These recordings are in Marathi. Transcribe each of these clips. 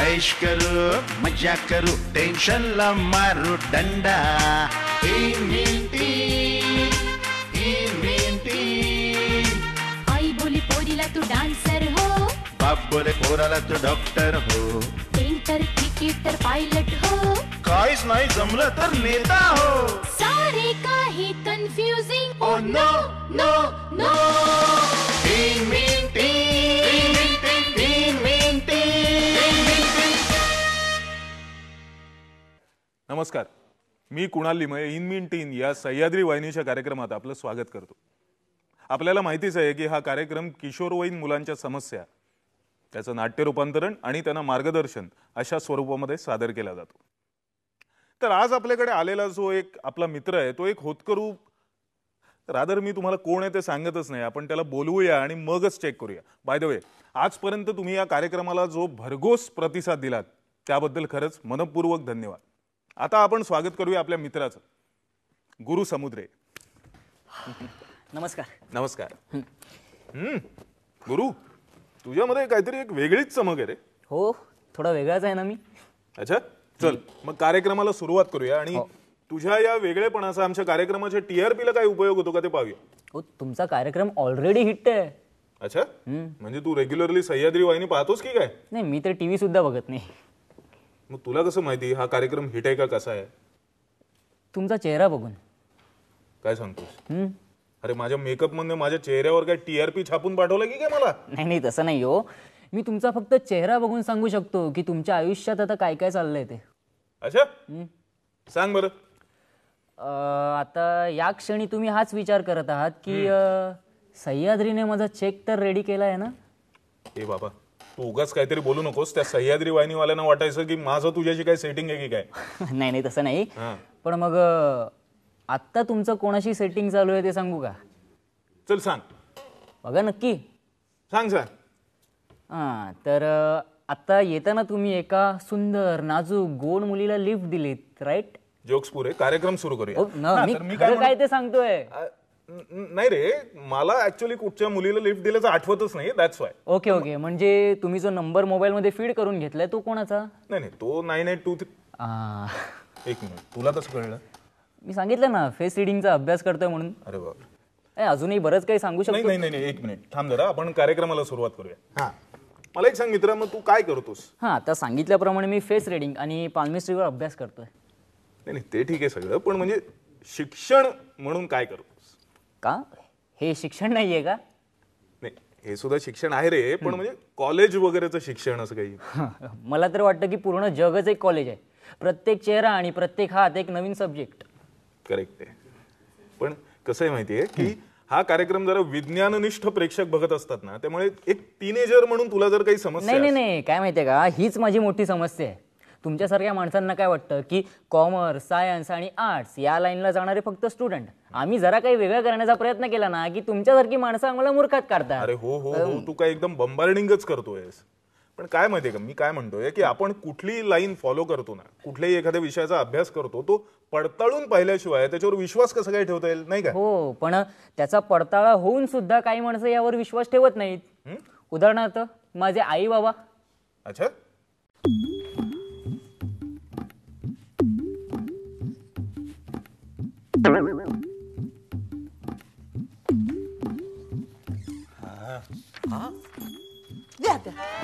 ऐश करू मजा करू टेन्शनला मारू दंडा इन्व्हेंटी इन्व्हेंटी आई बोली पोरीला तू डान्सर हो बाप बोले पोराला तू डॉक्टर हो पेंटर क्रिकेटर पायलट हो. काहीच नाही जमलं तर नेता हो. सारे काही confusing oh no no no नमस्कार. मी कुणाल लिमये इन मिन टीन या सह्याद्री वाहिनीच्या कार्यक्रमात आपलं स्वागत करतो. आपल्याला माहितीच आहे की हा कार्यक्रम किशोरवयीन मुलांच्या समस्या त्याचं नाट्य रूपांतरण आणि त्यांना मार्गदर्शन अशा स्वरूपामध्ये सादर केला जातो. तर आज आपल्याकडे आलेला जो एक आपला मित्र आहे तो एक होतकरू रादर मी तुम्हाला कोण आहे ते सांगतच नाही. आपण त्याला बोलवूया आणि मगच चेक करूया. बाय द वे आजपर्यंत तुम्ही या कार्यक्रमाला जो भरघोस प्रतिसाद दिलात त्याबद्दल खरंच मनपूर्वक धन्यवाद. आता आपण स्वागत करूया आपल्या मित्राचं. गुरु समुद्रे. नमस्कार. नमस्कार. गुरु. तुझ्यामध्ये काहीतरी एक वेगळीच चमक आहे रे. हो थोडा वेगळाच आहे ना मी. अच्छा चल मग कार्यक्रमाला सुरुवात करूया आणि तुझ्या या वेगळेपणाचा आमच्या कार्यक्रमाच्या टीआरपी ला काय उपयोग होतो का ते पाहूया. हो तुमचा कार्यक्रम ऑलरेडी हिट आहे. अच्छा? म्हणजे तू रेग्युलरली सह्याद्री वाहिनी पाहतोस की काय? नाही मी तर टी व्ही सुद्धा बघत नाही. मग तुला कसं माहिती हा कार्यक्रम हिट आहे का कसा आहे? तुमचा चेहरा बघून. काय सांगतोस? हम्म. अरे माझ्या मेकअपमध्ये माझ्या चेहऱ्यावर काय टीआरपी छापून पाठवलं की काय मला? नाही नाही तसं नाही हो. मी तुमचा फक्त चेहरा बघून सांगू शकतो की तुमच्या आयुष्यात आता काय काय चाललंय ते. अच्छा? सांग बरं. अं, आता या क्षणी तुम्ही हाच विचार करत आहात की अं, सह्याद्रीने माझा चेक तर रेडी केला आहे ना? ए बाबा तू उगाच काहीतरी बोलू नकोस. त्या सह्याद्री वाहिनीवाल्यांना वाटायचं की माझं तुझ्याशी काय सेटिंग आहे की काय? नाही नाही तसं नाही. हा. पण मग अं, आत्ता तुमचं कोणाशी सेटिंग चालू आहे ते सांगू का? चल सांग. बघा नक्की. सांग सांग हां तर आत्ता येताना तुम्ही एका सुंदर नाजूक गोड मुलीला लिफ्ट दिलीत राईट जोक्स पुरे कार्यक्रम सुरू करूया. मी हा, तर मी काय खरं काय ते सांगतोय? अ, न- न- नाही रे मला ऍक्च्युली कुठच्या मुलीला लिफ्ट दिल्याचं आठवतच नाही दॅट्स वाय ओके ओके. म्हणजे तुम्ही जो नंबर मोबाईलमध्ये फीड करून घेतलाय तो कोणाचा? नाही नाही तो नाईन एट टू आ, एक मिनिट तुला कसं कळलं? मी सांगितलं ना फेस रिडिंगचा अभ्यास करतोय म्हणून. अरे ए, अजूनही बरंच काही सांगू नाही शकतो. नाही नाही नाही, एक मिनिट. थांब जरा आपण कार्यक्रमाला सुरुवात करूया. हा. मला एक सांग मित्रा मग तू काय करतोस? हां आता सांगितल्याप्रमाणे मी फेस रिडिंग आणि पाल्मिस्ट्रीवर अभ्यास करतोय. नाही नाही ते ठीक आहे सगळं पण म्हणजे शिक्षण म्हणून काय करतोस? का? हे शिक्षण नाहीये का? नाही हे सुद्धा शिक्षण आहे रे पण म्हणजे कॉलेज वगैरेचं शिक्षण असं काही. मला तर वाटतं की पूर्ण जगच एक कॉलेज आहे. प्रत्येक चेहरा आणि प्रत्येक हात एक नवीन सब्जेक्ट करेक्ट आहे पण कसं आहे माहितीये की हा कार्यक्रम जरा विज्ञाननिष्ठ प्रेक्षक बघत असतात ना त्यामुळे एक टीनेजर म्हणून तुला जर काही समस्या नाही नाही नाही. काय माहितीये का? हीच माझी मोठी समस्या आहे. तुमच्यासारख्या माणसांना काय वाटतं की कॉमर्स सायन्स आणि आर्ट्स या लाईनला जाणारे फक्त स्टुडंट आम्ही जरा काही वेगळं करण्याचा प्रयत्न केला ना की तुमच्यासारखी माणसं आम्हाला मूर्खात काढतात. अरे हो हो हो. तू काय एकदम बंबार्डिंगच करतोयस. पण काय माहितीये का? मी काय म्हणतोय की आपण कुठली लाईन फॉलो करतो ना कुठल्याही एखाद्या विषयाचा अभ्यास करतो तो पडताळून पाहिल्याशिवाय त्याच्यावर विश्वास कसा काय ठेवता येईल नाही का? हो पण त्याचा पडताळा होऊन सुद्धा काही माणसं यावर विश्वास ठेवत नाहीत. उदाहरणार्थ माझे आई बाबा. अच्छा. द्या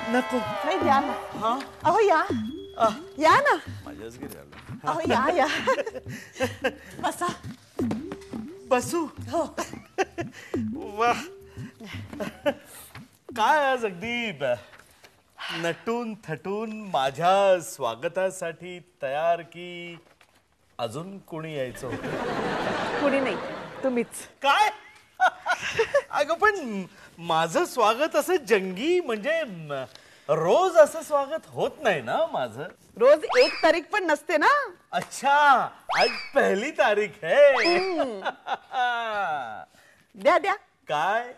नको. नाही द्या ना अहो या. या ना. अहो या या. बसा. बसू. हो. वा. काय आज अगदी ब- नटून थटून माझ्या स्वागतासाठी तयार की अजून कोणी यायचं होतं? कुणी नाही. तुम्हीच. काय? अगं पण माझं स्वागत असं जंगी म्हणजे म, रोज असं स्वागत होत नाही ना माझं? रोज एक तारीख पण नसते ना? अच्छा आज पहिली तारीख है. द्या द्या. काय?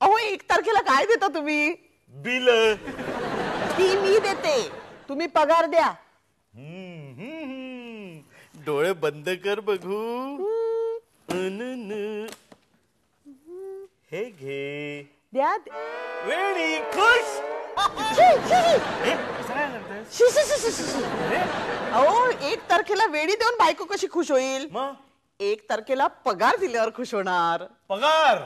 अहो एक तारखेला काय देता तुम्ही? बिल. ती मी देते. तुम्ही पगार द्या. डोळे बंद कर बघू. अन, न. हे घे. द्या वेळी खुश. शी, शी, शी. हे, असं काय करतेस? शी, शी, शी, शी, शी, शी. अहो एक तारखेला वेडी देऊन बायको कशी खुश होईल? मग? एक तारखेला पगार दिल्यावर खुश होणार. पगार?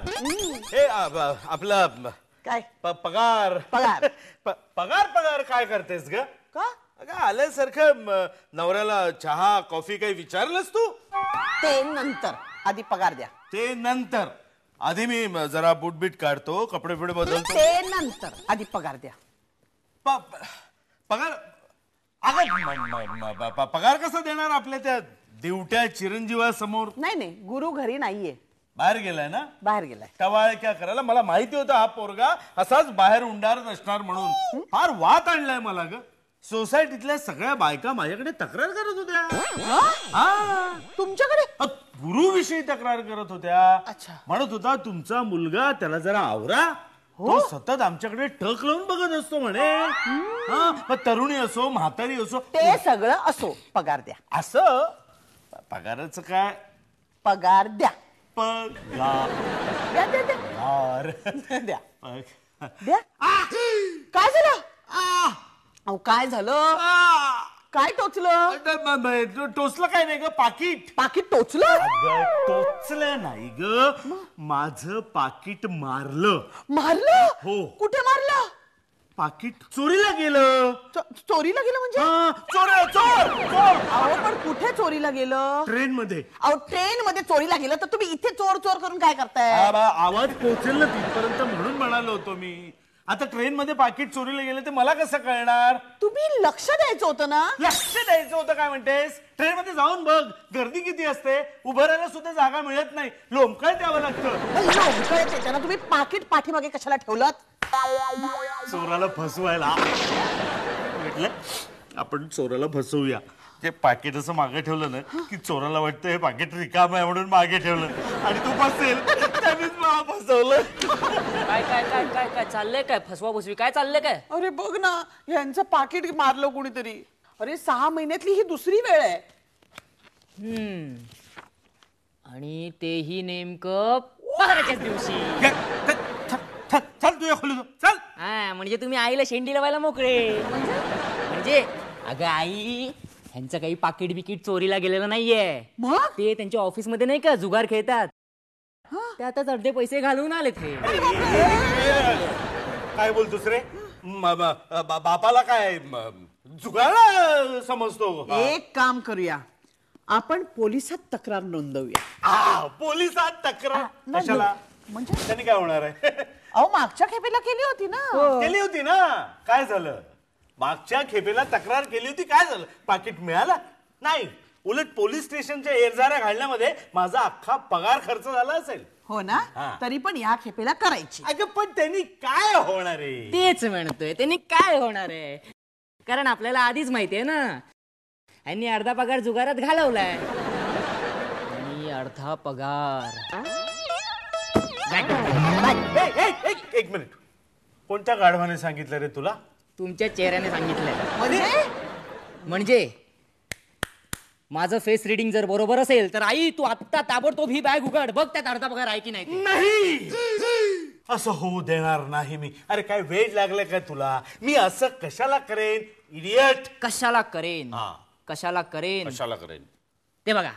हे आ- ब- आपला ब- काय? प- पगार. पगार. प- पगार पगार काय करतेस ग? का? अगं आल्यासारखं म, नवऱ्याला चहा कॉफी काही विचारलंस तू? ते नंतर. आधी पगार द्या. ते नंतर. आधी मी जरा बुटबीट काढतो कपडे बिडे बदलतो. ते नंतर आधी पगार द्या. प- पगार? अगं म- म- म- प- प- पगार कसा देणार आपल्या त्या दिवट्या चिरंजीवासमोर? नाही नाही गुरु घरी नाहीये. बाहेर गेलाय ना? बाहेर गेलाय. टवाळ क्या करायला? मला माहिती होतं हा पोरगा असाच बाहेर उंडारत असणार म्हणून. फार वात आणलाय मला ग. सोसायटीतल्या सगळ्या बायका माझ्याकडे तक्रार करत होत्या. हा? तुमच्याकडे? गुरुविषयी तक्रार करत होत्या. अच्छा. म्हणत होता तुमचा मुलगा त्याला जरा आवरा. तो सतत आमच्याकडे टक लावून बघत असतो म्हणे. हा, मग तरुणी असो म्हातारी असो. ते सगळं असो पगार द्या. असं? पगाराचं काय? पगार द्या. पगार. द्या द्या काय झालं? अहो काय झालं? आ! काय टोचलं? ब- टोचलं काय नाही ग पाकिट. पाकिट टोचलं? अगं, टोचलं नाही ग. माझं पाकिट मारलं. मारलं? हो. कुठे मारलं? पाकिट चोरीला गेलं. चो- चोरीला गेलं म्हणजे? हा, चोर चोर चोर. अहो पण कुठे चोरीला गेलं? ट्रेन मध्ये अहो ट्रेन मध्ये चोरीला गेलं तर तुम्ही इथे चोर चोर करून काय करताय? आवाज पोहोचेल ना तिथपर्यंत म्हणून म्हणालो होतो मी. आता ट्रेन मध्ये पाकिट चोरीला गेलं ते मला कसं कळणार? तुम्ही लक्ष द्यायचं होतं ना? लक्ष द्यायचं होतं काय म्हणतेस? ट्रेन मध्ये जाऊन बघ गर्दी किती असते? उभं राहायला सुद्धा जागा मिळत नाही. लोमकळ द्यावं लागतं. येते ना. तुम्ही पाकिट पाठीमागे कशाला ठेवलं चोराला फसवायला. म्हटलं आपण चोराला फसवूया. ते पाकिट असं मागे ठेवलं ना की चोराला वाटतं हे पाकिट रिकाम आहे म्हणून मागे ठेवलं. आणि तू फसेल त्यांनीच मला फसवलं. काय काय काय काय काय चाललंय काय? फसवा फसवी. काय चाललंय काय? अरे बघ ना यांचं पाकिट मारलं कोणीतरी. अरे सहा महिन्यातली ही दुसरी वेळ आहे. आणि तेही नेमकं पगाराच्याच दिवशी. चल, चल, चल तू चल. हा म्हणजे तुम्ही आईला शेंडी लावायला मोकळे. म्हणजे अगं आई ह्यांचं काही पाकिट बिकीट चोरीला गेलेलं नाहीये. मग? ते त्यांच्या ऑफिसमध्ये नाही का जुगार खेळतात. ते आताच अर्धे पैसे घालून आले ते काय बोलतोस रे? म- म- बा- बापाला काय म- जुगारा समजतो? हा. एक काम करूया. आपण पोलिसात तक्रार नोंदवूया. आ, पोलिसात तक्रार? कशाला? म्हणजे? त्यांनी काय होणार आहे? अहो मागच्या खेपेला केली होती ना. केली होती ना? काय झालं? मागच्या खेपेला तक्रार केली होती काय झालं? पाकिट मिळालं? नाही. उलट पोलीस स्टेशनच्या एरझाऱ्या घालण्यामध्ये माझा अख्खा पगार खर्च झाला असेल. हो ना? हा. तरी पण या खेपेला करायची. अगं पण त्यांनी काय होणार आहे? तेच म्हणतोय. त्यांनी काय होणार आहे? कारण आपल्याला आधीच माहितीये ना? यांनी अर्धा पगार जुगारात घालवलाय. आणि अर्धा पगार. ए, ए, एक- एक मिनिट. कोणत्या गाढवाने सांगितलं रे तुला? तुमच्या चेहऱ्याने सांगितलंय. म्हणजे? म्हणजे? माझं फेस रिडिंग जर बरोबर असेल तर आई तू आत्ता ताबडतोब ही बॅग उघड. बघ त्यात अर्धा पगार आहे की नाही ते. नाही! असं होऊ देणार नाही मी. अरे काय वेळ लागलाय काय तुला? मी असं कशाला करेन? इडियट कशाला करेन? हा. कशाला करेन? कशाला करेन? ते बघा.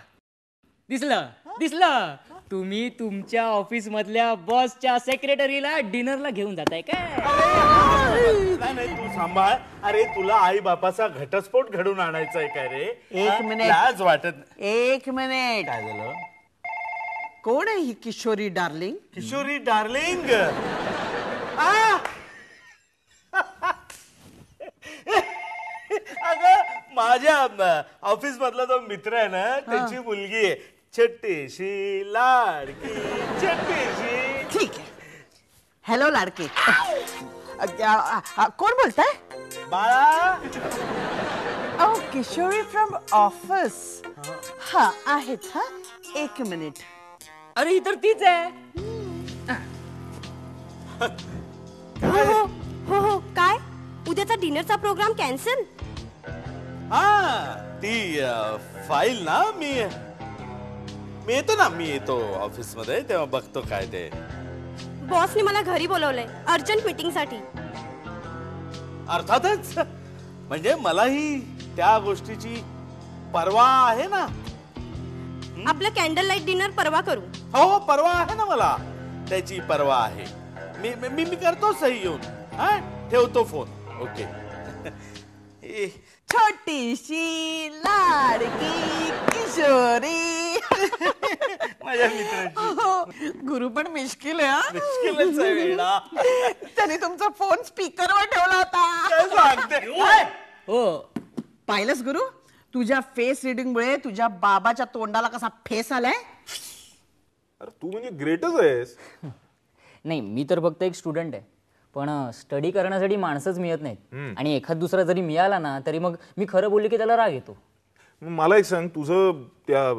दिसलं? दिसलं? तुम्ही तुमच्या ऑफिस मधल्या बॉसच्या सेक्रेटरीला डिनरला घेऊन जाताय काय? नाही नाही तू सांभाळ. अरे तुला आई बापाचा घटस्फोट घडून आणायचा आहे काय रे? एक हा? मिनिट. लाज वाटत नाही. एक मिनिट काय झालं? कोण आहे ही किशोरी डार्लिंग? किशोरी डार्लिंग? आ! अगं माझ्या ऑफिस मधला जो मित्र आहे ना त्याची मुलगी आहे. छोटीशी लाडकी छोटीशी ठीक आहे. हॅलो लाडके. कोण बोलताय? बाळा. ओ किशोरी फ्रॉम ऑफिस हा आहेत हा. एक मिनिट अरे ही तर तीच आहे. हो हो हो हो काय? उद्याचा डिनरचा प्रोग्राम कॅन्सल हा ती फाईल ना मी मी येतो ना मी येतो ऑफिसमध्ये तेव्हा बघतो काय ते. बॉसने मला घरी बोलवलंय अर्जंट मीटिंगसाठी अर्थातच? म्हणजे मलाही त्या गोष्टीची परवा आहे ना? आपलं कॅन्डल लाइट डिनर परवा करू. हो परवा आहे ना मला. त्याची परवा आहे. मी मी- मी मी करतो सही येऊन. हा? ठेवतो फोन ओके ए, छोटीशी लाडकी किशोरी. माझ्या मित्राची. हो, गुरु पण मिश्किल आहे हा. मुश्किलच आहे वेडा. त्यांनी तुमचा फोन स्पीकरवर ठेवला होता. काय सांगते? ओय! हो. पाहिलंस गुरु? तुझ्या फेस रिडिंग मुळे तुझ्या बाबाच्या तोंडाला कसा फेस आलाय? अरे तू म्हणजे ग्रेटच आहेस. नाही मी तर फक्त एक स्टुडंट आहे. पण स्टडी करण्यासाठी माणसंच मिळत नाहीत. आणि एखाद दुसरा जरी मिळाला ना तरी मग मी खरं बोलले की त्याला राग येतो. मग मला एक सांग तुझं त्या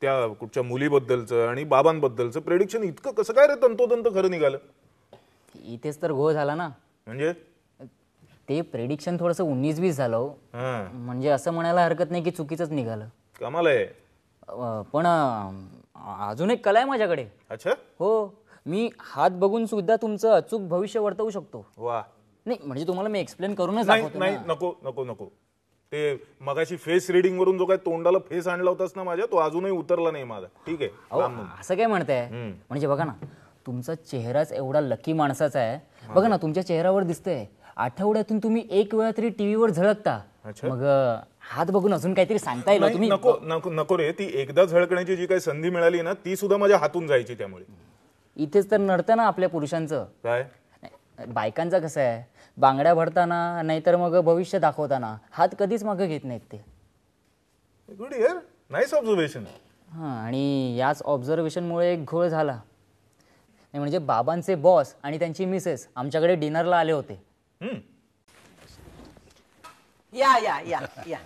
त्या कुठच्या मुलीबद्दलचं आणि बाबांबद्दलचं प्रेडिक्शन इतकं कसं काय रे तंतोतंत खरं निघालं? इथेच तर घोळ झाला ना. म्हणजे? ते प्रेडिक्शन थोडंसं उन्नीस वीस झालं हो. हा. म्हणजे असं म्हणायला हरकत नाही की चुकीचंच निघालं. कमाल आहे. अं, पण अं, अजून एक कला आहे माझ्याकडे. अच्छा? हो. मी हात बघून सुद्धा तुमचं अचूक भविष्य वर्तवू शकतो. वा. नाही म्हणजे तुम्हाला मी एक्सप्लेन करूनच नाही दाखवतो नाही ना. नको नको नको. ते मगाशी फेस रिडिंग वरून जो काय तोंडाला फेस आणला होतास ना माझ्या तो अजूनही उतरला नाही माझा. ठीक आहे अहो. असं काय म्हणताय? म्हणजे बघा ना तुमचा चेहराच एवढा लकी माणसाचा आहे. बघा ना तुमच्या चेहऱ्यावर दिसतंय. आठवड्यातून तुम्ही एक वेळा तरी टीव्हीवर झळकता. मग अं, हात बघून अजून काहीतरी सांगता येईल हो नाही, तुम्ही? नको नको नको रे. ती एकदा झळकण्याची जी काही संधी मिळाली ना ती सुद्धा माझ्या हातून जायची त्यामुळे. इथेच तर नडतं ना आपल्या पुरुषांचं. काय? नाही, बायकांचं कसं आहे? बांगड्या भरताना नाहीतर मग भविष्य दाखवताना हात कधीच मागं घेत नाहीत ते. गुड इयर नाईस ऑब्झर्वेशन हां आणि याच ऑब्झर्वेशनमुळे एक घोळ झाला. नाही म्हणजे बाबांचे बॉस आणि त्यांची मिसेस आमच्याकडे डिनरला आले होते. या या या या.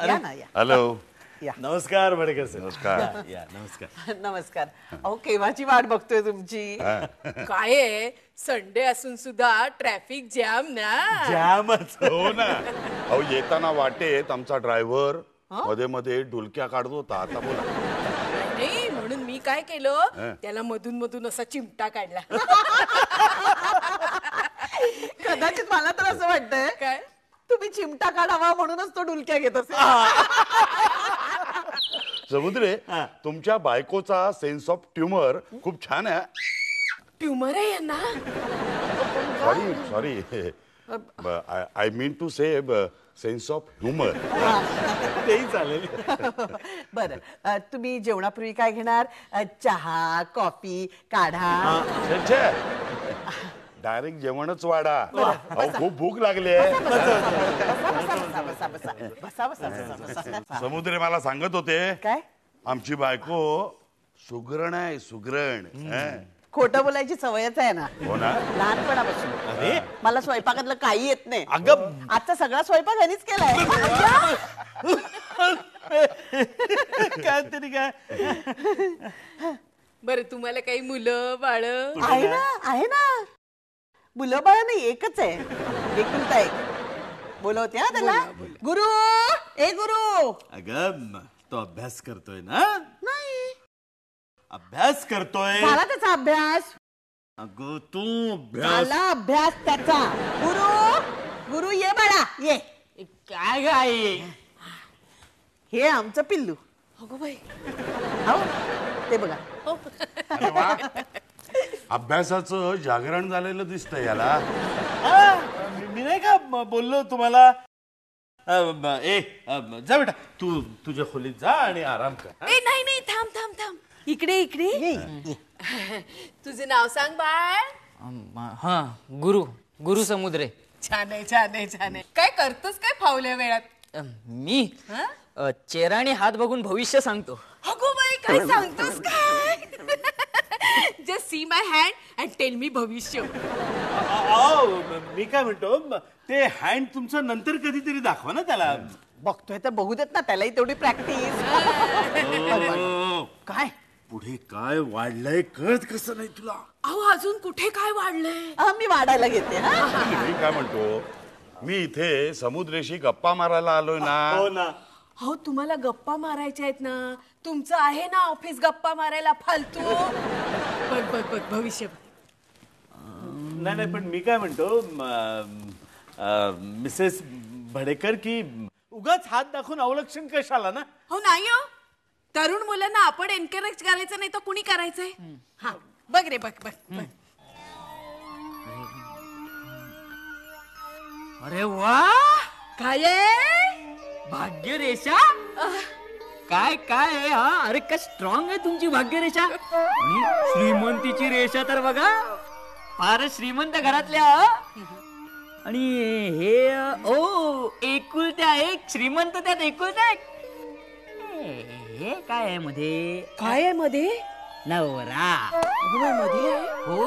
या ना या. हॅलो या. नमस्कार भडकर सर. नमस्कार. या नमस्कार. नमस्कार. अहो केव्हाची वाट बघतोय तुमची? काय आहे? संडे असून सुद्धा ट्रॅफिक जॅम ना. जामच हो ना. अहो येताना वाटेत आमचा ड्रायव्हरमध्ये मध्ये डुलक्या काढत होता. आता बोला. नाही म्हणून मी काय केलं? त्याला मधून मधून असा चिमटा काढला. कदाचित मला तर असं वाटतंय काय? तुम्ही चिमटा काढावा म्हणूनच तो डुलक्या घेत असेल. समुद्रे तुमच्या बायकोचा सेन्स ऑफ ट्युमर खूप छान आहे. ट्युमर आहे यांना? Sorry sorry I mean to say sense of humour तेही चालेल. बरं. अ, तुम्ही जेवणापूर्वी काय घेणार? अ, चहा कॉफी काढा. डायरेक्ट जेवणच वाढा अहो खूप भूक लागली आहे बसा बसा बसा बसा बसा बसा बसा बसा समुद्रे मला सांगत होते काय आमची बायको सुगरण आहे सुगरण हं? खोटं बोलायची सवयच आहे ना हो ना लहानपणापासून मला स्वयंपाकातलं काही येत नाही अगं आजचा सगळा स्वयंपाक यांनीच केलाय काय तरी काय बरं तुम्हाला काही मुलं बाळ आहे ना आहे ना मुलं बाळ नाही एकच आहे. एकुलता एक. बोलवते हा त्याला? गुरु! ए गुरु! अगं तो अभ्यास करतोय ना? नाही. अभ्यास करतोय. झाला त्याचा अभ्यास. अगं तू अभ्यास झाला अभ्यास त्याचा. गुरु! गुरु ये बाळा ये. काय काय हे आमचं पिल्लू. अगो बाई. हो ते बघा. अरे वा. अभ्यासाचं जागरण झालेलं दिसतंय याला. हा, मी- मी नाही का म- बोललो तुम्हाला? अ, ए अ, जा बेटा तू तुझ्या खोलीत जा आणि आराम कर? ए नाही नाही थांब थांब थांब. इकडे इकडे. तुझं नाव सांग बाळ. हां गुरु गुरु समुद्रे. छान आहे छान आहे छान आहे. काय करतोस काय फावल्या वेळात? अं, मी? अं, चेहरा आणि हात बघून भविष्य सांगतो. अगो बाई काय सांगतोस काय? Just see my hand and tell me भविष्य अहो, म- काय म्हणतो म- ते हँड तुमचं नंतर कधीतरी दाखवा ना त्याला. बघतोय तर बघू देत ना त्यालाही तेवढी प्रॅक्टिस ओ, काय? पुढे काय वाढलंय कळत कसं नाही तुला? अहो अजून कुठे काय वाढलंय? मी वाढायला घेते हा. मी काय म्हणतो मी इथे समुद्रेशी गप्पा मारायला आलोय हो ना. ना हो तुम्हाला गप्पा मारायच्या आहेत ना? तुमचं आहे ना ऑफिस गप्पा मारायला फालतू? बघ बघ बघ भविष्य नाही नाही पण मी काय म्हणतो म, अ, मिसेस भडेकर की उगाच हात दाखवून अवलक्षण कशाला ना? हो नाही हो. तरुण मुलांना आपण एनकरेज करायचं नाही तर कुणी करायचंय? हा बघ रे बघ बघ बघ. अरे वा! काय आहे? भाग्यरेषा? काय काय आहे हा? अरे काय स्ट्रॉंग आहे तुमची भाग्यरेषा. आणि श्रीमंतीची रेषा तर बघा. फारच श्रीमंत घरातल्या हा. आणि हे ओ एकुलत्या एक श्रीमंत त्यात एकुलत्या एक. हे हे काय आहे मध्ये? काय आहे मध्ये? नवरा. मध्ये आहे? हो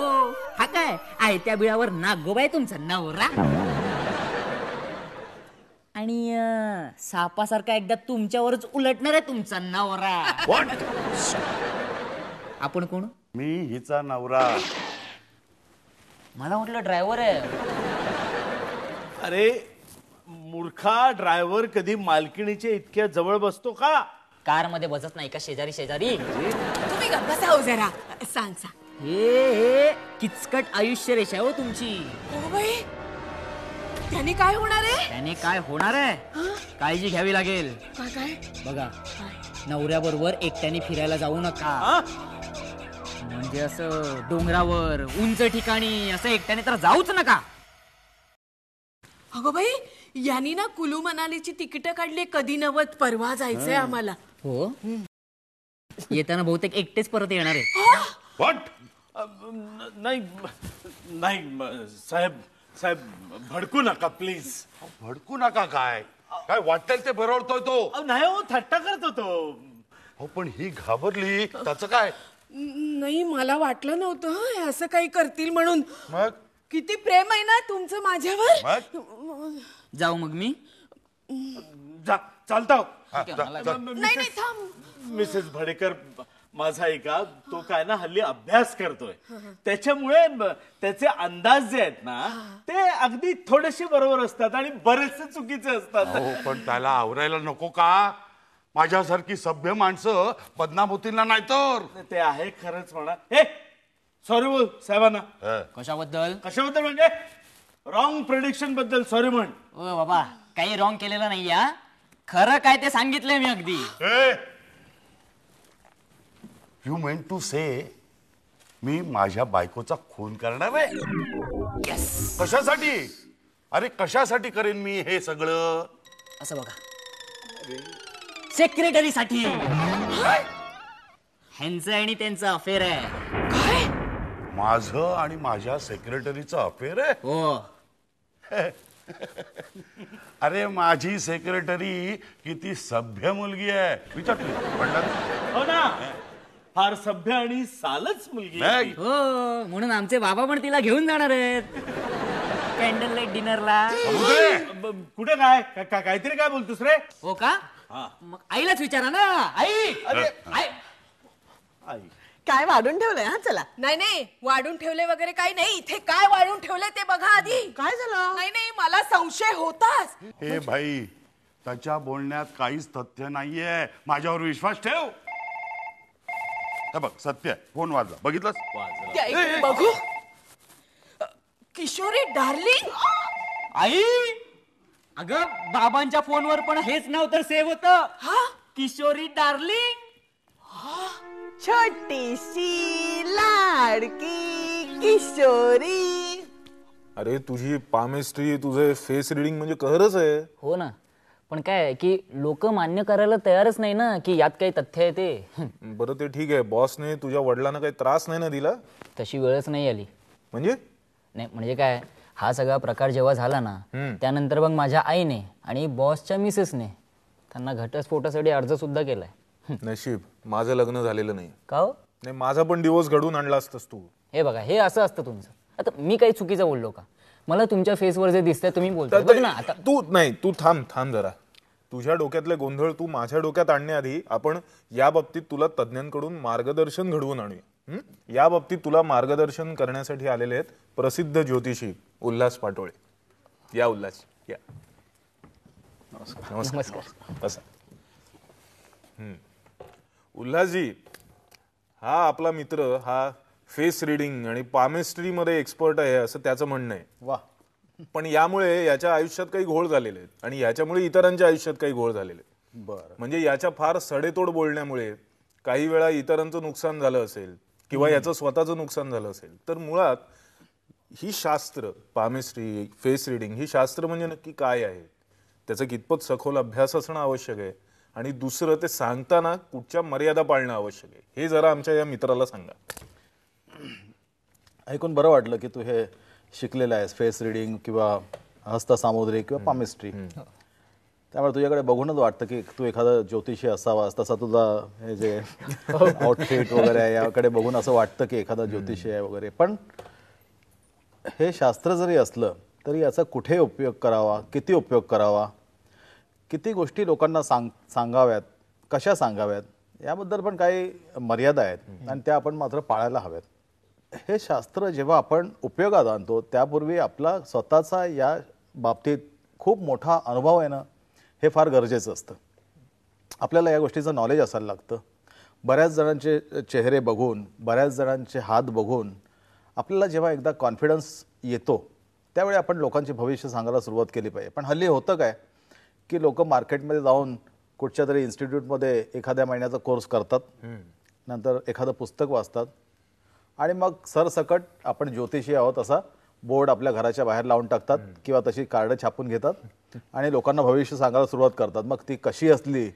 हा काय? आहे त्या बिळावर नागोबाय तुमचा नवरा. आणि अं, सापासारखा एकदा तुमच्यावरच उलटणार आहे तुमचा नवरा? आपण कोण? मी हिचा नवरा. मला म्हटलं ड्रायव्हर आहे. अरे मूर्खा ड्रायव्हर कधी मालकिणीच्या इतक्या जवळ बसतो का? कारमध्ये बसत नाही का शेजारी शेजारी? तुम्ही गप्प बसा हो जरा. सांग सांग. हे हे किचकट आयुष्य रेषा हो तुमची. हो बाई. त्याने काय होणार आहे? त्याने काय होणार आहे? काळजी घ्यावी लागेल. काय काय? बघा नवऱ्याबरोबर एकट्याने फिरायला जाऊ नका. हा? म्हणजे असं डोंगरावर उंच ठिकाणी असं एकट्याने तर जाऊच नका. अगं बाई यांनी ना कुलू मनालीची तिकीट काढली. कधी नवत परवा जायचंय आम्हाला. हो? येताना बहुतेक एकटेच परत येणार आहे नाही नाही साहेब साहेब भडकू नका प्लीज भडकू नका काय? काय वाटेल ते बरवतोय तो. नाही हो थट्टा करतो तो. हो पण ही घाबरली. त्याचं काय? न- नाही मला वाटलं नव्हतं हं, हे असं काही करतील म्हणून. मग? किती प्रेम आहे ना तुमचं माझ्यावर. मग? जाऊ मग मी. जा चालता. हो. हा, जा, जा. नाही नाही थांब. मिसेस भडेकर माझा ऐका तो काय ना हल्ली अभ्यास करतोय. त्याच्यामुळे त्याचे अंदाज जे आहेत ना ते अगदी थोडेसे बरोबर असतात आणि बरेचसे चुकीचे असतात. हो पण त्याला आवरायला नको का? माझ्यासारखी सभ्य माणसं बदनाम होतील ना नाहीतर ते आहे खरंच म्हणा. हे सॉरी बोल साहेबांना. कशाबद्दल? कशाबद्दल म्हणजे रॉंग प्रेडिक्शनबद्दल सॉरी म्हण. ओ बाबा काही रॉंग केलेलं नाही या खरं काय ते सांगितलंय मी अगदी. You mean to say me माझ्या बायकोचा खून करणार आहे? कशासाठी? अरे कशासाठी करेन मी हे सगळं? असं बघा. सेक्रेटरीसाठी ह्यांचं आणि त्यांचं अफेअर आहे. माझं आणि माझ्या सेक्रेटरीचं अफेअर आहे? हो. अरे माझी सेक्रेटरी किती सभ्य मुलगी आहे. विचारली पडलं हो ना. फार सभ्य आणि सालच मुलगी आहे ती. हो म्हणून आमचे बाबा पण तिला घेऊन जाणार आहेत. कॅन्डल लाइट डिनरला ब- कुठे काय? का- का- काहीतरी काय बोलतोस रे? हो का? मग आईलाच विचारा ना. आई अरे आई. आई. काय वाढून ठेवलंय हा चला. नाही नाही वाढून ठेवले वगैरे काही नाही. इथे काय वाढून ठेवले ते बघा आधी. काय झालं? नाही नाही मला संशय होताच. हे भाई त्याच्या बोलण्यात काहीच तथ्य नाहीये. माझ्यावर विश्वास ठेव. हे बघ सत्य. फोन वाजला बघितलंस? त्या इकडे बघू. अ, किशोरी डार्लिंग. आई! अगं बाबांच्या फोनवर पण हेच नाव तर सेव्ह होत. हा? किशोरी डार्लिंग. छोटीशी लाडकी किशोरी. अरे तुझी पामेस्ट्री तुझे फेस रिडिंग म्हणजे कहरच आहे. हो ना. पण काय की लोक मान्य करायला तयारच नाही ना की यात काही तथ्य आहे ते. बरं ते ठीक आहे. बॉसने तुझ्या वडिलांना काही त्रास नाही ना दिला? तशी वेळच नाही आली. म्हणजे? नाही म्हणजे काय हा सगळा प्रकार जेव्हा झाला ना त्यानंतर मग माझ्या आईने आणि बॉसच्या मिसेसने त्यांना घटस्फोटासाठी अर्ज सुद्धा केलाय. नशीब माझं लग्न झालेलं नाही. का हो? नाही माझा पण दिवस घडून आणला असतस तू. हे बघा हे असं असतं तुमचं. आता मी काही चुकीचं बोललो का? मला तुमच्या फेसवर जे दिसतंय तुम्ही बोलताय. बघ ना आता तू नाही तू थांब थांब जरा. तुझ्या डोक्यातले गोंधळ तू माझ्या डोक्यात आणण्याआधी आपण या बाबतीत तुला तज्ज्ञांकडून मार्गदर्शन घडवून आणूया? या बाबतीत तुला मार्गदर्शन करण्यासाठी आलेले आहेत प्रसिद्ध ज्योतिषी उल्हास पाटोळे. या उल्हास या. नमस्कार. नमस्कार. हम्म. उल्हासजी हा आपला मित्र हा फेस रिडिंग आणि पामेस्ट्रीमध्ये एक्सपर्ट आहे असं त्याचं म्हणणं आहे. वा पण यामुळे याच्या आयुष्यात काही घोळ झालेले आहेत. आणि याच्यामुळे इतरांच्या आयुष्यात काही घोळ झालेले आहेत. बरं. म्हणजे याच्या फार सडेतोड बोलण्यामुळे काही वेळा इतरांचं नुकसान झालं असेल किंवा याचं स्वतःचं नुकसान झालं असेल तर मुळात ही शास्त्र पामेस्ट्री फेस रिडिंग ही शास्त्र म्हणजे नक्की काय आहे? त्याचा कितपत सखोल अभ्यास असणं आवश्यक आहे? आणि दुसरं ते सांगताना कुठच्या मर्यादा पाळणं आवश्यक आहे? हे जरा आमच्या या मित्राला सांगा. ऐकून बरं वाटलं की तू हे शिकलेलं आहेस फेस रिडिंग किंवा हस्तसामुद्री किंवा पामिस्ट्री त्यामुळे तुझ्याकडे बघूनच वाटतं की तू एखादा ज्योतिषी असावास तसा तुझा हे जे आउटफिट वगैरे आहे याकडे बघून असं वाटतं की एखादा ज्योतिषी आहे वगैरे. पण हे शास्त्र जरी असलं तरी याचा कुठे उपयोग करावा किती उपयोग करावा किती गोष्टी लोकांना सांग सांगाव्यात कशा सांगाव्यात याबद्दल पण काही मर्यादा आहेत. आणि त्या आपण मात्र पाळायला हव्यात. हे शास्त्र जेव्हा आपण उपयोगात आणतो त्यापूर्वी आपला स्वतःचा या बाबतीत खूप मोठा अनुभव येणं हे फार गरजेचं असतं. आपल्याला या गोष्टीचं नॉलेज असायला लागतं. बऱ्याच जणांचे चेहरे बघून बऱ्याच जणांचे हात बघून आपल्याला जेव्हा एकदा कॉन्फिडन्स येतो त्यावेळी आपण लोकांचे भविष्य सांगायला सुरुवात केली पाहिजे. पण हल्ली होतं काय की लोक मार्केटमध्ये जाऊन कुठच्या तरी इन्स्टिट्यूटमध्ये एखाद्या महिन्याचा कोर्स करतात. नंतर एखादं पुस्तक वाचतात. आणि मग सरसकट आपण ज्योतिषी आहोत असा बोर्ड आपल्या घराच्या बाहेर लावून टाकतात किंवा तशी कार्ड छापून घेतात. आणि लोकांना भविष्य सांगायला सुरुवात करतात. मग ती कशी असली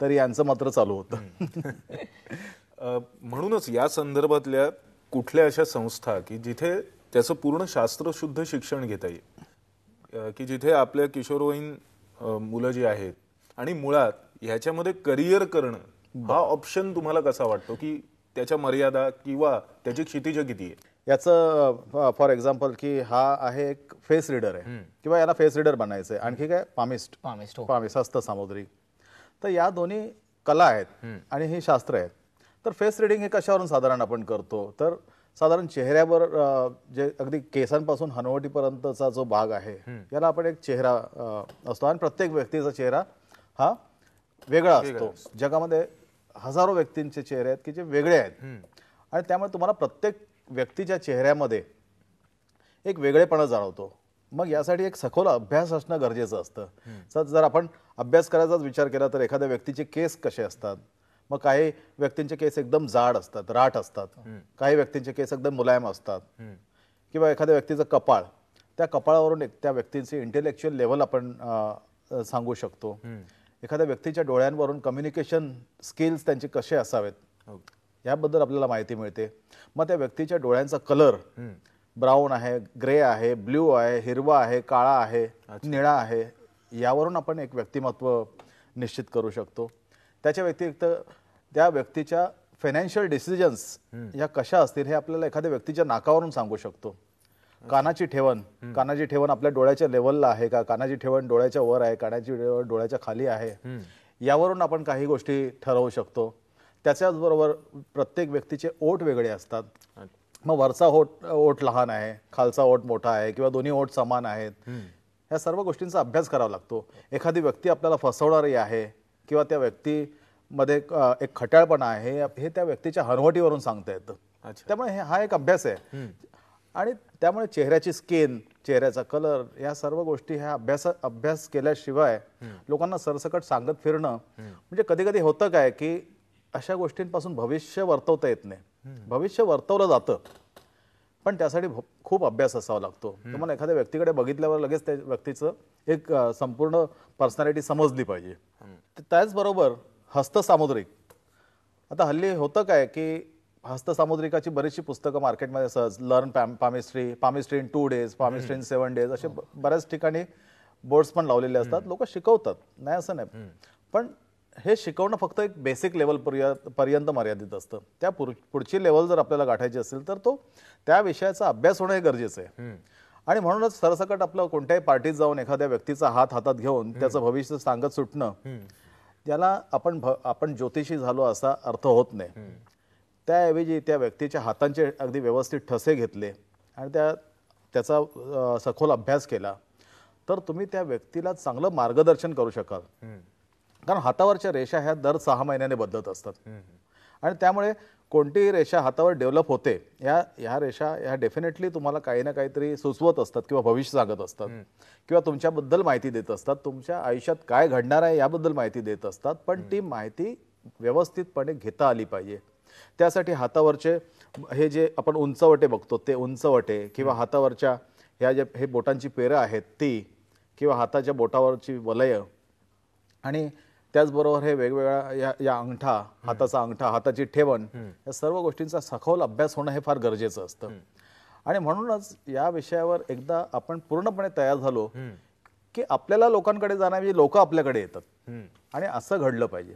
तरी यांचं मात्र चालू होतं. म्हणूनच या संदर्भातल्या कुठल्या अशा संस्था की जिथे त्याचं पूर्ण शास्त्रशुद्ध शिक्षण घेता येईल? की जिथे आपल्या किशोरवयीन मुलं जी आहेत आणि मुळात ह्याच्यामध्ये करिअर करणं हा ऑप्शन तुम्हाला कसा वाटतो? की त्याच्या मर्यादा किंवा त्याची क्षितिज किती आहे? याचं फॉर एक्झाम्पल की हा आहे एक फेस रीडर आहे. किंवा याला फेस रीडर बनायचं आहे आणखी काय? पामिस्ट. पामिस्ट, हो. पामिस्ट हस्त सामुद्री. तर या दोन्ही कला आहेत आणि हे शास्त्र आहेत. तर फेस रिडिंग हे कशावरून साधारण आपण करतो? तर साधारण चेहऱ्यावर जे अगदी केसांपासून हनवटीपर्यंतचा जो भाग आहे याला आपण एक चेहरा असतो. आणि प्रत्येक व्यक्तीचा चेहरा हा वेगळा असतो. जगामध्ये हजारो व्यक्तींचे चेहरे आहेत की जे वेगळे आहेत. आणि त्यामुळे तुम्हाला प्रत्येक व्यक्तीच्या चेहऱ्यामध्ये एक वेगळेपणा जाणवतो. मग यासाठी एक सखोल अभ्यास असणं गरजेचं असतं. जर आपण अभ्यास करायचाच विचार केला तर एखाद्या व्यक्तीचे केस कसे असतात? मग काही व्यक्तींचे केस एकदम जाड असतात राठ असतात. काही व्यक्तींचे केस एकदम मुलायम असतात. किंवा एखाद्या व्यक्तीचं कपाळ. त्या कपाळावरून एक त्या व्यक्तीची इंटेलेक्च्युअल लेवल आपण सांगू शकतो. एखाद्या व्यक्तीच्या डोळ्यांवरून कम्युनिकेशन स्किल्स त्यांचे कसे असावेत? याबद्दल आपल्याला माहिती मिळते. मग त्या व्यक्तीच्या डोळ्यांचा कलर ब्राऊन आहे ग्रे आहे ब्ल्यू आहे हिरवा आहे काळा आहे निळा आहे यावरून आपण एक व्यक्तिमत्व निश्चित करू शकतो. त्याच्या व्यतिरिक्त त्या व्यक्तीच्या फायनान्शियल डिसिजन्स या कशा असतील हे आपल्याला एखाद्या व्यक्तीच्या नाकावरून सांगू शकतो. कानाची ठेवण. कानाची ठेवण आपल्या डोळ्याच्या लेवलला आहे का? कानाची ठेवण डोळ्याच्या वर आहे कानाची ठेवण डोळ्याच्या खाली आहे? यावरून आपण काही गोष्टी ठरवू शकतो. त्याच्याच बरोबर प्रत्येक व्यक्तीचे ओठ वेगळे असतात. मग वरचा ओठ ओठ लहान आहे खालचा ओठ मोठा आहे किंवा दोन्ही ओठ समान आहेत ह्या सर्व गोष्टींचा अभ्यास करावा लागतो. एखादी व्यक्ती आपल्याला फसवणारी आहे किंवा त्या व्यक्तीमध्ये एक खट्याळपणा आहे हे त्या व्यक्तीच्या हरवटीवरून सांगता येतं. त्यामुळे हा एक अभ्यास आहे. आणि त्यामुळे चेहऱ्याची स्किन चेहऱ्याचा कलर या सर्व गोष्टी ह्या अभ्यास अभ्यास केल्याशिवाय लोकांना सरसकट सांगत फिरणं म्हणजे कधी कधी होतं काय की अशा गोष्टींपासून भविष्य वर्तवता येत नाही. भविष्य वर्तवलं जातं. पण त्यासाठी खूप अभ्यास असावा लागतो. तुम्हाला एखाद्या व्यक्तीकडे बघितल्यावर लगेच त्या व्यक्तीचं एक संपूर्ण पर्सनॅलिटी समजली पाहिजे. त्याचबरोबर हस्तसामुद्रिक. आता हल्ली होतं काय की हस्तसामुद्रिकाची बरीचशी पुस्तकं मार्केटमध्ये सहज learn palm palmistry palmistry in two days palmistry in seven days असे बऱ्याच ठिकाणी बोर्ड्स पण लावलेले असतात. लोक शिकवतात. नाही असं नाही. पण हे शिकवणं फक्त एक बेसिक लेवल पर्यंत मर्यादित असतं. त्या पुढची लेवल जर आपल्याला गाठायची असेल तर तो त्या विषयाचा अभ्यास होणं हे गरजेचं आहे. आणि म्हणूनच सरसकट आपलं कोणत्याही पार्टीत जाऊन एखाद्या व्यक्तीचा हात हातात घेऊन त्याचं भविष्य सांगत सुटणं त्याला आपण आपण ज्योतिषी झालो असा अर्थ होत नाही. त्याऐवजी त्या व्यक्तीच्या हातांचे अगदी व्यवस्थित ठसे घेतले आणि त्या त्याचा सखोल अभ्यास केला. तर तुम्ही त्या व्यक्तीला चांगलं मार्गदर्शन करू शकाल. कारण हातावरच्या रेषा ह्या दर सहा महिन्याने बदलत असतात. आणि त्यामुळे कोणतीही रेषा हातावर डेव्हलप होते या ह्या रेषा ह्या डेफिनेटली तुम्हाला काही ना काहीतरी सुचवत असतात किंवा भविष्य सांगत असतात. किंवा तुमच्याबद्दल माहिती देत असतात तुमच्या आयुष्यात काय घडणार आहे याबद्दल माहिती देत असतात पण ती माहिती व्यवस्थितपणे घेता आली पाहिजे. त्यासाठी हातावरचे हे जे आपण उंचवटे बघतो ते उंचवटे किंवा हातावरच्या ह्या ज्या हे बोटांची पेरं आहेत ती किंवा हाताच्या बोटावरची वलय आणि त्याचबरोबर हे वेगवेगळ्या या या अंगठा हाताचा अंगठा हाताची ठेवण या सर्व गोष्टींचा सखोल अभ्यास होणं हे फार गरजेचं असतं. आणि म्हणूनच या विषयावर एकदा आपण पूर्णपणे तयार झालो की आपल्याला लोकांकडे जाण्याऐवजी लोक आपल्याकडे येतात. आणि असं घडलं पाहिजे.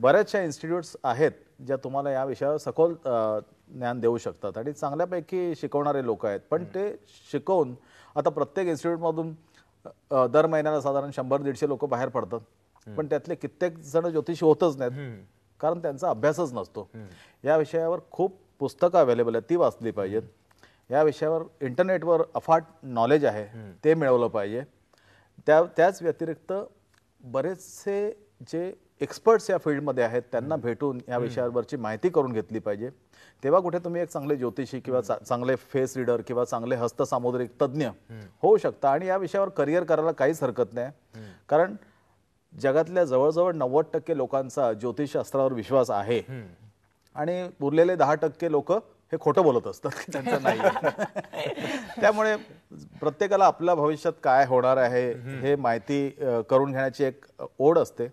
बऱ्याचशा इन्स्टिट्यूट्स आहेत ज्या तुम्हाला या विषयावर सखोल ज्ञान देऊ शकतात आणि चांगल्यापैकी शिकवणारे लोक आहेत. पण ते शिकवून आता प्रत्येक इन्स्टिट्यूटमधून दर महिन्याला साधारण शंभर दीडशे लोक बाहेर पडतात. पण त्यातले कित्येक जण ज्योतिषी होतच नाहीत. कारण त्यांचा अभ्यासच नसतो. या विषयावर खूप पुस्तकं अवेलेबल आहेत. ती वाचली पाहिजेत. या विषयावर इंटरनेटवर अफाट नॉलेज आहे. ते मिळवलं पाहिजे. त्या त्याच व्यतिरिक्त बरेचसे जे एक्सपर्ट्स या फील्डमध्ये आहेत त्यांना भेटून या विषयावरची माहिती करून घेतली पाहिजे. तेव्हा कुठे तुम्ही एक चांगले ज्योतिषी किंवा चांगले फेस रीडर किंवा चांगले हस्तसामुद्रिक तज्ज्ञ होऊ शकता आणि या विषयावर करिअर करायला काहीच हरकत नाही. कारण जगातल्या जवळजवळ नव्वद टक्के लोकांचा ज्योतिषशास्त्रावर विश्वास आहे. आणि उरलेले दहा टक्के लोक हे खोटं बोलत असतात की त्यांचं नाही. त्यामुळे प्रत्येकाला आपल्या भविष्यात काय होणार आहे हे माहिती करून घेण्याची एक ओढ असते.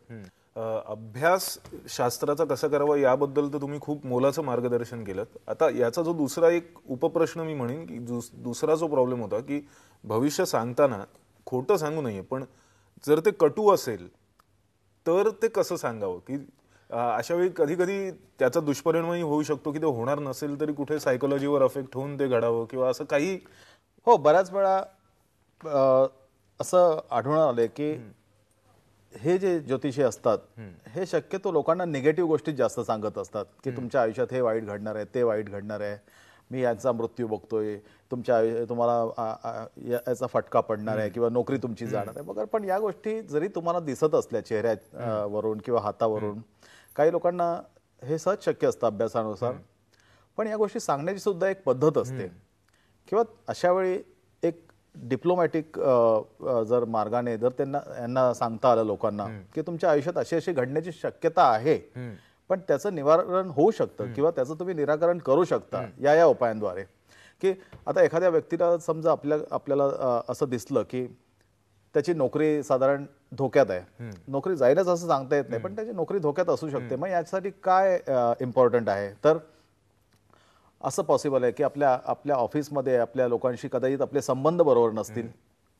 अभ्यास शास्त्राचा कसा करावा याबद्दल तर तुम्ही खूप मोलाचं मार्गदर्शन केलं आता याचा जो दुसरा एक उपप्रश्न मी म्हणेन की दुस- दुसरा जो प्रॉब्लेम होता की भविष्य सांगताना खोटं सांगू नये पण जर ते कटू असेल तर ते कसं सांगावं? की अशा वेळी कधी कधी त्याचा दुष्परिणामही होऊ शकतो की ते होणार नसेल तरी कुठे सायकोलॉजीवर अफेक्ट होऊन ते घडावं किंवा असं काही हो बऱ्याच वेळा असं आढळून आलंय की हे जे ज्योतिषी असतात हे शक्यतो लोकांना निगेटिव्ह गोष्टी जास्त सांगत असतात. की तुमच्या आयुष्यात हे वाईट घडणार आहे ते वाईट घडणार आहे. मी यांचा मृत्यू बघतोय तुमच्या आयु- तुम्हाला याचा फटका पडणार आहे किंवा नोकरी तुमची जाणार आहे. बघा पण या गोष्टी जरी तुम्हाला दिसत असल्या चेहऱ्या वरून किंवा हातावरून काही लोकांना हे सहज शक्य असतं अभ्यासानुसार. पण या गोष्टी सांगण्याची सुद्धा एक पद्धत असते. किंवा अशा वेळी डिप्लोमॅटिक जर मार्गाने जर त्यांना यांना सांगता आलं लोकांना की तुमच्या आयुष्यात अशी अशी घडण्याची शक्यता आहे पण त्याचं निवारण होऊ शकतं किंवा त्याचं तुम्ही निराकरण करू शकता या या उपायांद्वारे. की आता एखाद्या व्यक्तीला समजा आपल्या आपल्याला असं दिसलं की त्याची नोकरी साधारण धोक्यात आहे. नोकरी जाईलच असं सांगता येत नाही पण त्याची नोकरी धोक्यात असू शकते. मग यासाठी काय इम्पॉर्टंट आहे? तर असं पॉसिबल आहे की आपल्या आपल्या ऑफिसमध्ये आपल्या लोकांशी कदाचित आपले संबंध बरोबर नसतील.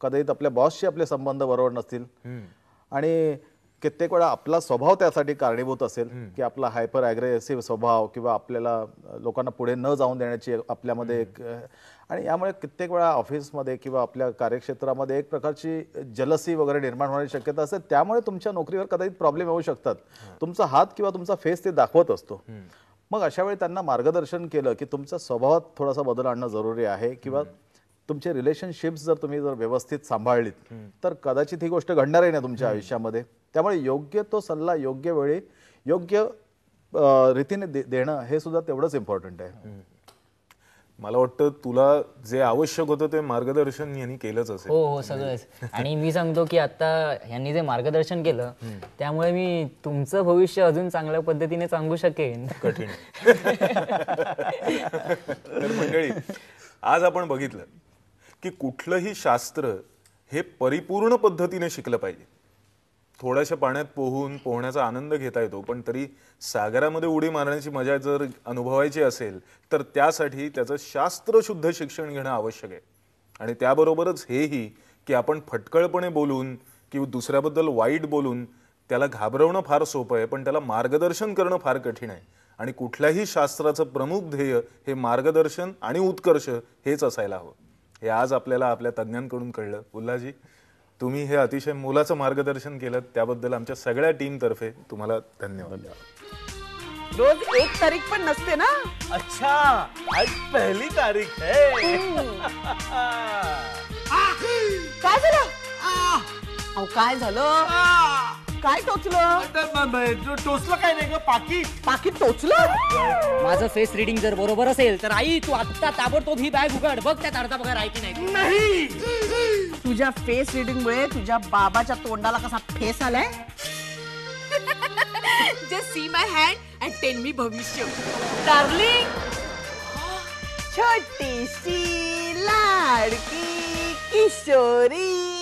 कदाचित आपल्या बॉसशी आपले संबंध बरोबर नसतील. आणि कित्येक वेळा आपला स्वभाव त्यासाठी कारणीभूत असेल की आपला हायपर अग्रेसिव्ह स्वभाव किंवा आपल्याला लोकांना पुढे न जाऊन देण्याची आपल्यामध्ये एक आणि यामुळे कित्येक वेळा ऑफिसमध्ये किंवा आपल्या कार्यक्षेत्रामध्ये एक प्रकारची जलसी वगैरे निर्माण होण्याची शक्यता असते. त्यामुळे तुमच्या नोकरीवर कदाचित प्रॉब्लेम येऊ शकतात. तुमचा हात किंवा तुमचा फेस ते दाखवत असतो. मग अशा वेळी त्यांना मार्गदर्शन केलं की तुमच्या स्वभावात थोडासा बदल आणणं जरुरी आहे किंवा तुमचे रिलेशनशिप्स जर तुम्ही जर व्यवस्थित सांभाळलीत तर कदाचित ही गोष्ट घडणारही नाही तुमच्या आयुष्यामध्ये. त्यामुळे योग्य तो सल्ला योग्य वेळी योग्य रीतीने देणं हे सुद्धा तेवढंच इम्पॉर्टंट आहे. मला वाटतं तुला जे आवश्यक होतं ते मार्गदर्शन यांनी केलंच असेल. हो हो सगळंच. आणि मी सांगतो की आता यांनी जे मार्गदर्शन केलं त्यामुळे मी तुमचं भविष्य अजून चांगल्या पद्धतीने सांगू शकेन. कठीण. तर मंडळी आज आपण बघितलं की कुठलंही शास्त्र हे परिपूर्ण पद्धतीने शिकलं पाहिजे. थोड्याशा पाण्यात पोहून पोहण्याचा आनंद घेता येतो. पण तरी सागरामध्ये उडी मारण्याची मजा जर अनुभवायची असेल तर त्यासाठी त्याचं शास्त्रशुद्ध शिक्षण घेणं आवश्यक आहे. आणि त्याबरोबरच हेही की आपण फटकळपणे बोलून किंवा दुसऱ्याबद्दल वाईट बोलून त्याला घाबरवणं फार सोपं आहे पण त्याला मार्गदर्शन करणं फार कठीण आहे. आणि कुठल्याही शास्त्राचं प्रमुख ध्येय हे मार्गदर्शन आणि उत्कर्ष हेच असायला हवं. हे आज आपल्याला आपल्या तज्ज्ञांकडून कळलं. उल्हाजी तुम्ही हे अतिशय मोलाचं मार्गदर्शन केलं त्याबद्दल आमच्या सगळ्या टीमतर्फे तुम्हाला धन्यवाद. रोज एक तारीख पण नसते ना? अच्छा आज पहली तारीख है. काय झालं? अहो काय झालं? काय टोचलं? टोचलं काय नाही ग पाकिट पाकिट टोचलं? माझं फेस रिडिंग जर बरोबर असेल तर आई तू आत्ता ताबडतोब ही बॅग उघड. बघ त्यात अर्धा पगार आहे की नाही. तुझ्या फेस रिडिंग मुळे तुझ्या बाबाच्या तोंडाला कसा फेस आलाय? Just see my hand and tell me भविष्य. डार्लिंग छोटीशी लाडकी किशोरी.